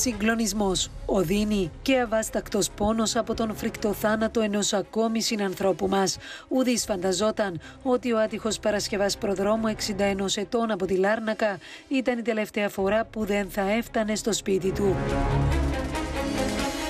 Συγκλονισμός, οδύνη και αβάστακτος πόνος από τον φρικτό θάνατο ενός ακόμη συνανθρώπου μας. Ουδής φανταζόταν ότι ο άτυχος Παρασκευάς προδρόμου 61 ετών από τη Λάρνακα ήταν η τελευταία φορά που δεν θα έφτανε στο σπίτι του.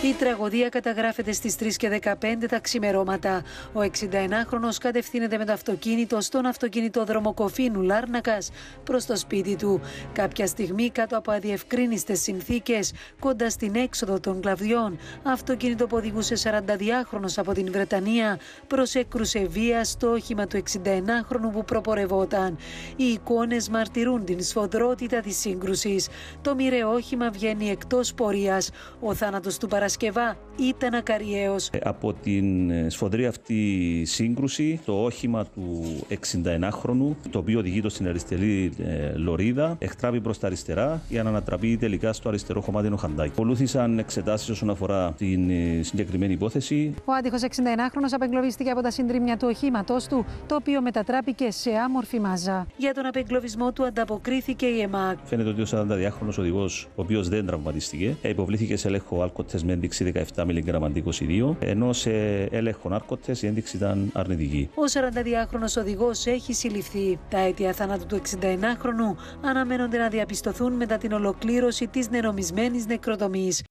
Η τραγωδία καταγράφεται στις 3 και 15 τα ξημερώματα. Ο 61χρονος κατευθύνεται με το αυτοκίνητο στον αυτοκινητόδρομο Κοφίνου Λάρνακας προς το σπίτι του. Κάποια στιγμή κάτω από αδιευκρίνιστες συνθήκες, κοντά στην έξοδο των κλαβδιών, αυτοκίνητο που οδηγούσε 42χρονος από την Βρετανία προσέκρουσε βία στο όχημα του 61χρονου που προπορευόταν. Οι εικόνες μαρτυρούν την σφοδρότητα της σύγκρουσης. Το μοιραίο όχημα βγαίνει εκτός πορείας. Ο θάνατος του Παρασκευή Παρασκευά ήταν ακαριέως. Ε, από την ε, σφοδρή αυτή σύγκρουση, το όχημα του 61χρονου, το οποίο οδηγεί το στην αριστερή ε, λωρίδα, εκτράπει προς τα αριστερά για να ανατραπεί τελικά στο αριστερό χωμάτινο χαντάκι. Ακολούθησαν εξετάσεις όσον αφορά την συγκεκριμένη υπόθεση. Ο άτυχος 61χρονο απεγκλωβίστηκε από τα συντρίμια του οχήματός του, το οποίο μετατράπηκε σε άμορφη μάζα. Για τον απεγκλωβισμό του ανταποκρίθηκε η ΕΜΑΚ. Φαίνεται ότι ο 42χρονο οδηγός, ο οποίος δεν τραυματίστηκε, υποβλήθηκε σε έλεγχο αλκοτέ με ένδειξη 17 μιλιγκράμμ αντί 22, ενώ σε έλεγχο νάρκωτε η ένδειξη ήταν αρνητική. Ο 42χρονο οδηγός έχει συλληφθεί. Τα αίτια θανάτου του 61χρονου αναμένονται να διαπιστωθούν μετά την ολοκλήρωση της νερομισμένης νεκροτομής.